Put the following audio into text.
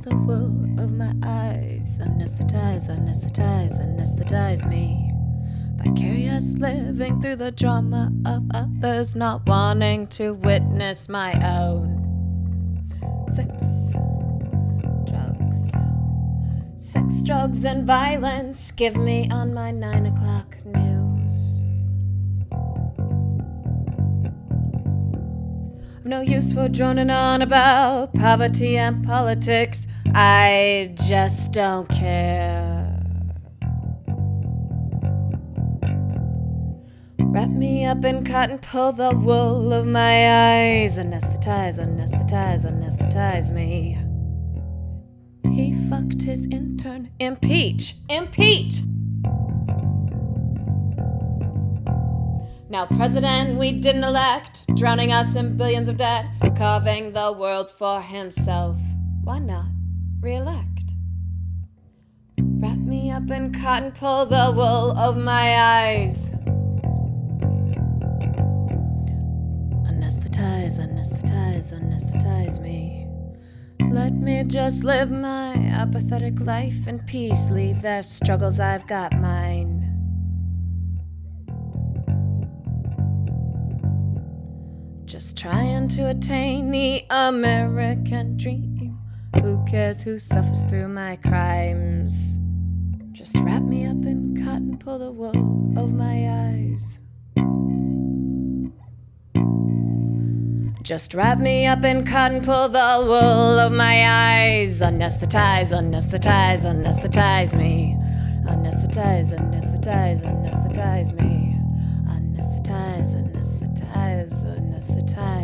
the wool of my eyes. Anesthetize, anesthetize, anesthetize me. Vicarious living through the drama of others, not wanting to witness my own. Sex, drugs, sex, drugs, and violence. Give me on my nine o'clock news. No use for droning on about poverty and politics. I just don't care. Wrap me up in cotton, pull the wool of my eyes. Anesthetize, anesthetize, anesthetize me. He fucked his intern. Impeach! Impeach! Now, president we didn't elect, drowning us in billions of debt, carving the world for himself. Why not re-elect? Wrap me up in cotton, pull the wool of my eyes. Anesthetize, anesthetize, anesthetize me. Let me just live my apathetic life in peace. Leave their struggles, I've got mine. Just trying to attain the American dream. Who cares who suffers through my crimes? Just wrap me up in cotton, pull the wool over my eyes. Just wrap me up in cotton, pull the wool of my eyes. Anesthetize, anesthetize, anesthetize me. Anesthetize, anesthetize, anesthetize me. Anesthetize, anesthetize.